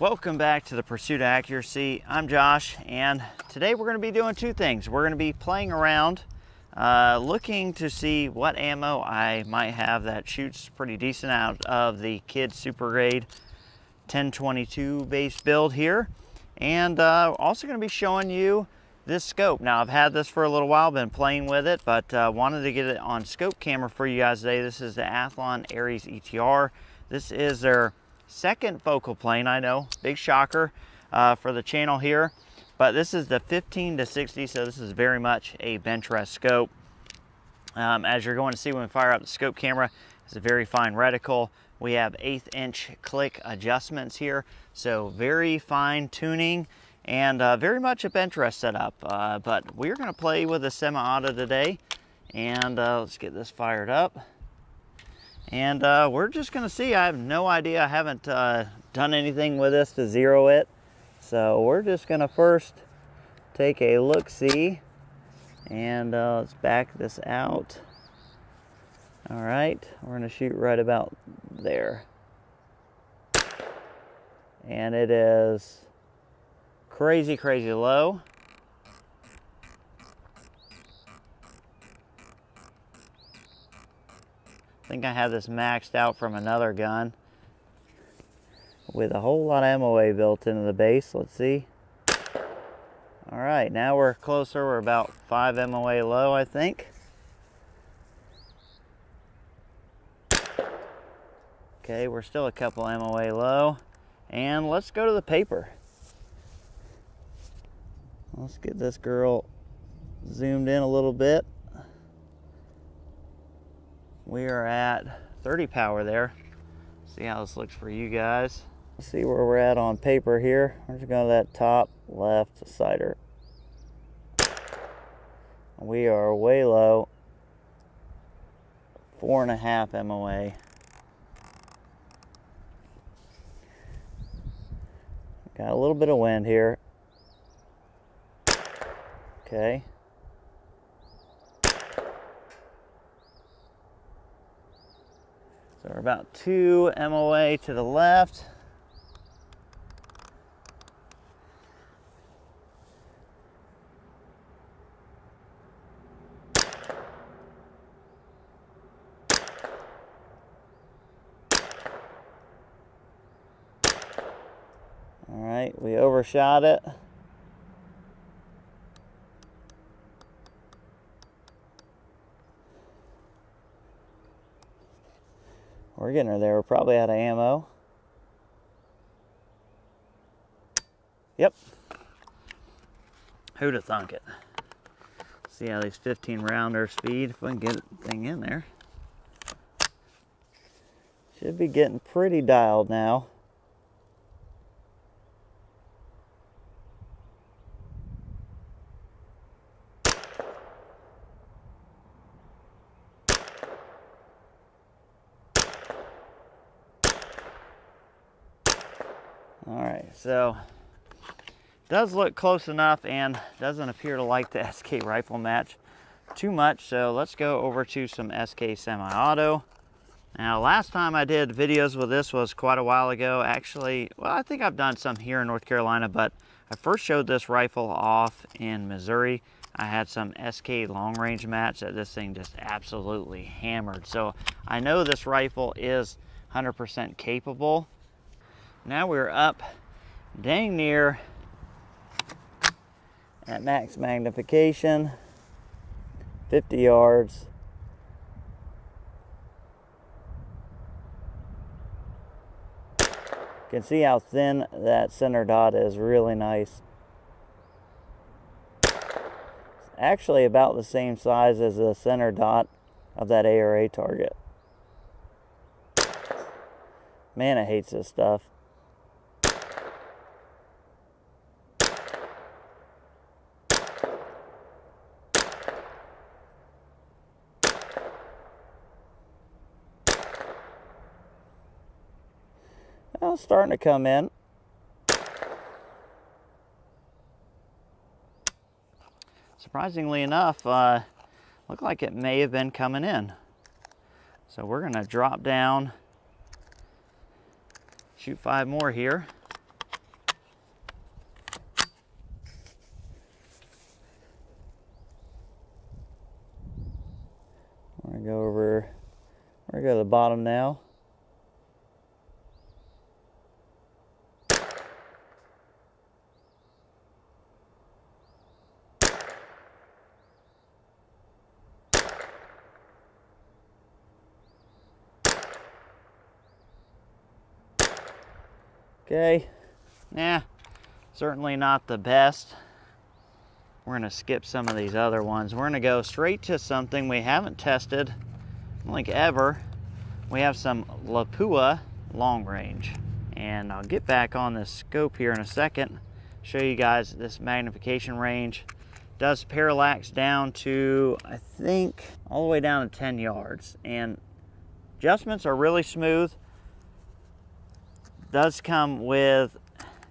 Welcome back to the Pursuit of Accuracy. I'm Josh, and today we're going to be doing two things. We're going to be playing around, uh, looking to see what ammo I might have that shoots pretty decent out of the KIDD Super Grade 1022 base build here. And uh, also going to be showing you this scope. Now I've had this for a little while, been playing with it, but uh, wanted to get it on scope camera for you guys today. This is the Athlon Ares ETR. This is their second focal plane, I know, big shocker uh, for the channel here. But this is the 15 to 60, so this is very much a bench rest scope. Um, as you're going to see when we fire up the scope camera, it's a very fine reticle. We have eighth inch click adjustments here, so very fine tuning and uh, very much a bench rest setup. Uh, but we're gonna play with a semi-auto today, and uh, let's get this fired up. And uh, we're just gonna see. I have no idea. I haven't uh, done anything with this to zero it. So we're just gonna first take a look-see and uh, let's back this out. All right, we're gonna shoot right about there. And it is crazy, crazy low. I think I have this maxed out from another gun with a whole lot of MOA built into the base. Let's see. All right, now we're closer. We're about five MOA low, I think. Okay, we're still a couple MOA low. And let's go to the paper. Let's get this girl zoomed in a little bit we are at 30 power there. See how this looks for you guys. See where we're at on paper here. We're just going to that top left sighter. We are way low. Four and a half MOA. Got a little bit of wind here. Okay. We're about two MOA to the left. All right, we overshot it. We're getting her there. We're probably out of ammo. Yep. Who'd have thunk it? See how these 15 rounder speed, if we can get the thing in there. Should be getting pretty dialed now. All right, so does look close enough and doesn't appear to like the SK rifle match too much. So let's go over to some SK semi-auto. Now, last time I did videos with this was quite a while ago. Actually, well, I think I've done some here in North Carolina, but I first showed this rifle off in Missouri. I had some SK long range mats that this thing just absolutely hammered. So I know this rifle is 100% capable now we're up dang near at max magnification, 50 yards. You can see how thin that center dot is, really nice. It's actually about the same size as the center dot of that ARA target. Man, I hates this stuff. Well, it's starting to come in. Surprisingly enough, uh, looked like it may have been coming in. So we're gonna drop down, shoot five more here. We're gonna go over, we're gonna go to the bottom now. Okay, nah, certainly not the best. We're gonna skip some of these other ones. We're gonna go straight to something we haven't tested, like ever. We have some Lapua long range. And I'll get back on this scope here in a second, show you guys this magnification range. Does parallax down to, I think, all the way down to 10 yards. And adjustments are really smooth does come with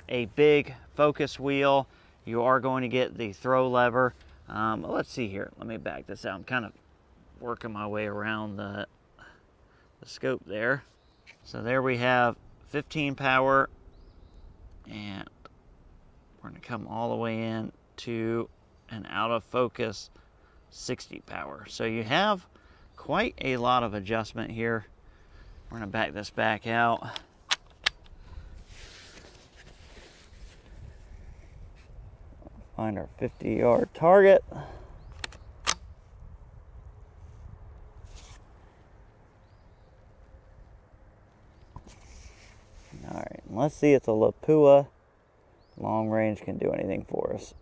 a big focus wheel. You are going to get the throw lever. Um, let's see here. Let me back this out. I'm kind of working my way around the, the scope there. So there we have 15 power and we're going to come all the way in to an out of focus 60 power. So you have quite a lot of adjustment here. We're going to back this back out. Find our 50 yard target. All right, let's see if the Lapua long range can do anything for us.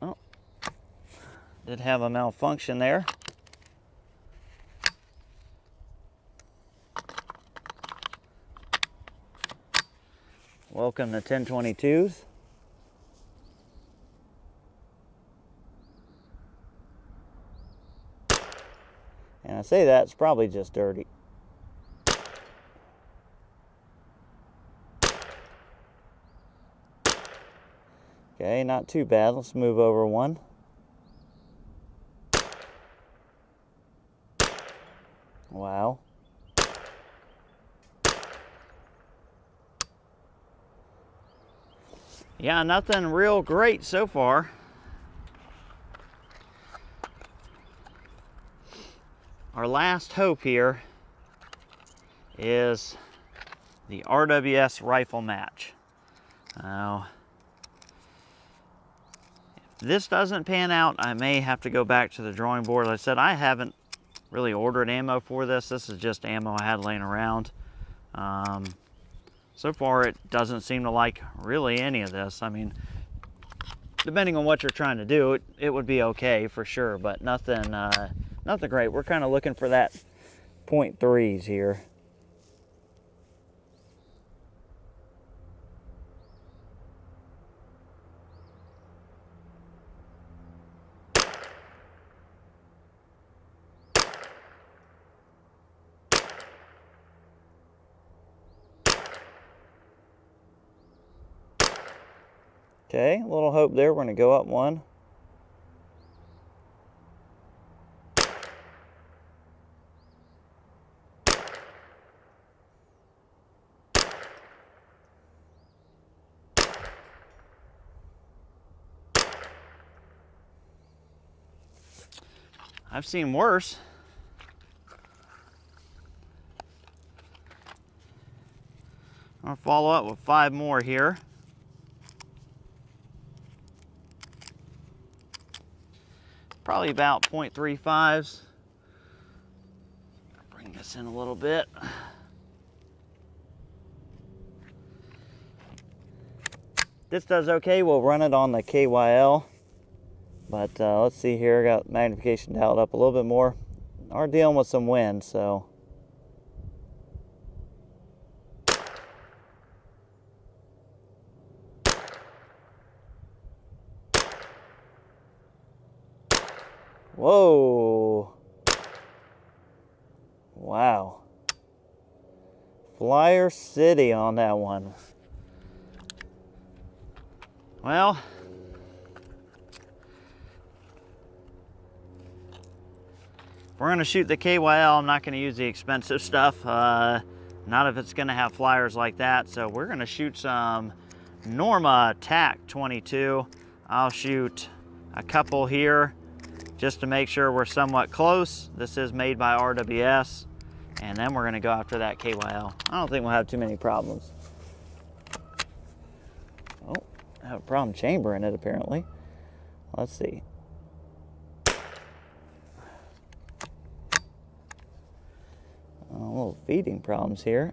Oh, did have a malfunction there. Welcome to 1022s. And I say that, it's probably just dirty. Okay, not too bad. Let's move over one. Wow. Yeah, nothing real great so far. Our last hope here is the RWS rifle match. Now, if this doesn't pan out, I may have to go back to the drawing board. Like I said, I haven't really ordered ammo for this. This is just ammo I had laying around. Um, so far it doesn't seem to like really any of this. I mean, depending on what you're trying to do, it, it would be okay for sure, but nothing, uh, nothing great. We're kind of looking for that point threes here. Okay, a little hope there. We're going to go up one. I've seen worse. I'll follow up with five more here. Probably about 0.35s. Bring this in a little bit. This does okay, we'll run it on the KYL. But uh, let's see here, got magnification dialed up a little bit more. Are dealing with some wind, so Whoa. Wow. Flyer City on that one. Well, we're to shoot the KYL. I'm not to use the expensive stuff. Uh, Not if it's gonna have flyers like that. So we're gonna shoot some Norma TAC 22. I'll shoot a couple here just to make sure we're somewhat close. This is made by RWS. And then we're gonna go after that KYL. I don't think we'll have too many problems. Oh, I have a problem chamber in it apparently. Let's see. A little feeding problems here.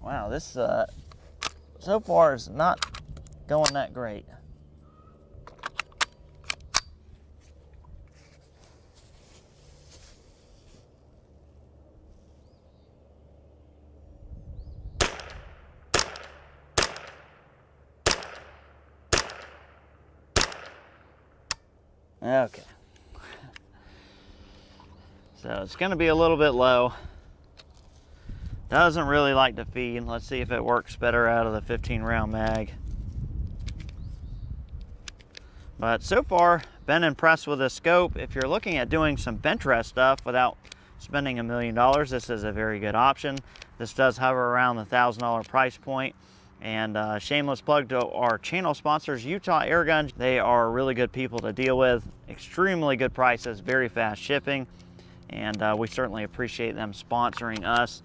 Wow, this uh, so far is not going that great. Okay. So it's going to be a little bit low. Doesn't really like to feed. Let's see if it works better out of the 15 round mag. But so far, been impressed with the scope. If you're looking at doing some bench rest stuff without spending a million dollars, this is a very good option. This does hover around the $1,000 price point. And uh, shameless plug to our channel sponsors, Utah Airgun. They are really good people to deal with, extremely good prices, very fast shipping, and uh, we certainly appreciate them sponsoring us.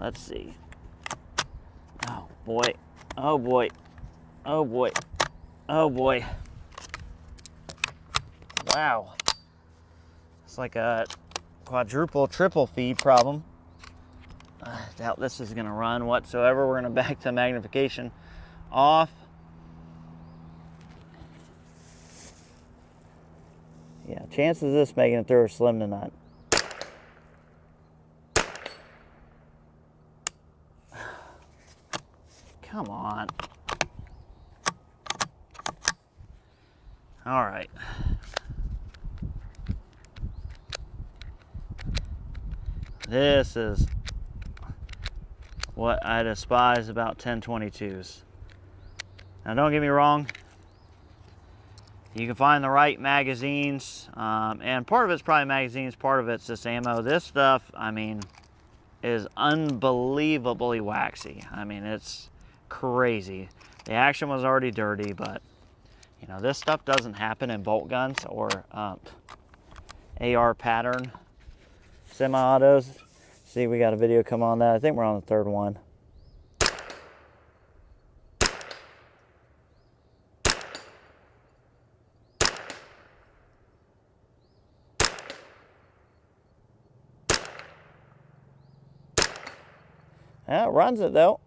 Let's see. Oh boy, oh boy, oh boy, oh boy. Wow. It's like a quadruple, triple feed problem. I doubt this is gonna run whatsoever. We're gonna back the magnification off. Yeah, chances of this making it through are slim to none. Come on. All right. This is what I despise about 1022s. Now don't get me wrong, you can find the right magazines, um, and part of it's probably magazines, part of it's this ammo. This stuff, I mean, is unbelievably waxy. I mean, it's crazy. The action was already dirty, but you know, this stuff doesn't happen in bolt guns or um, AR pattern semi-autos. See, we got a video come on that. I think we're on the third one. Yeah, it runs it though.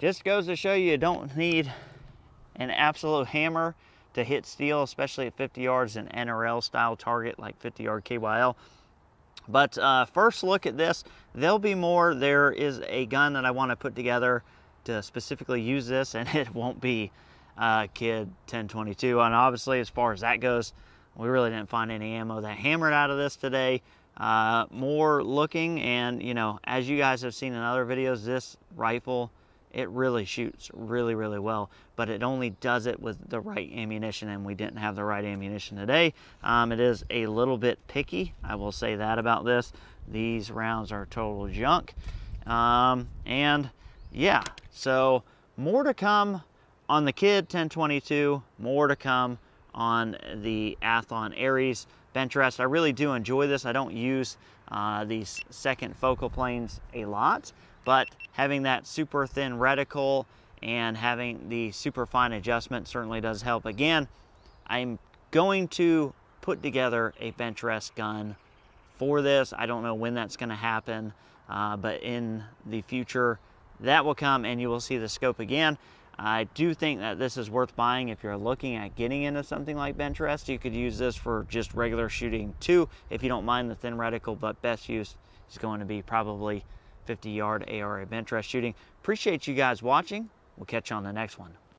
Just goes to show you, you don't need an absolute hammer to hit steel, especially at 50 yards, an NRL style target like 50 yard KYL. But uh, first look at this, there'll be more. There is a gun that I want to put together to specifically use this, and it won't be uh, KIDD 1022. And obviously, as far as that goes, we really didn't find any ammo that hammered out of this today. Uh, more looking, and you know, as you guys have seen in other videos, this rifle it really shoots really, really well, but it only does it with the right ammunition, and we didn't have the right ammunition today. Um, it is a little bit picky, I will say that about this. These rounds are total junk. Um, and yeah, so more to come on the KIDD 1022, more to come on the Athlon Ares bench rest. I really do enjoy this. I don't use uh, these second focal planes a lot, but having that super thin reticle and having the super fine adjustment certainly does help. Again, I'm going to put together a bench rest gun for this. I don't know when that's going to happen, uh, but in the future, that will come and you will see the scope again. I do think that this is worth buying if you're looking at getting into something like bench rest. You could use this for just regular shooting too, if you don't mind the thin reticle, but best use is going to be probably 50 yard ARA bench rest shooting. Appreciate you guys watching. We'll catch you on the next one.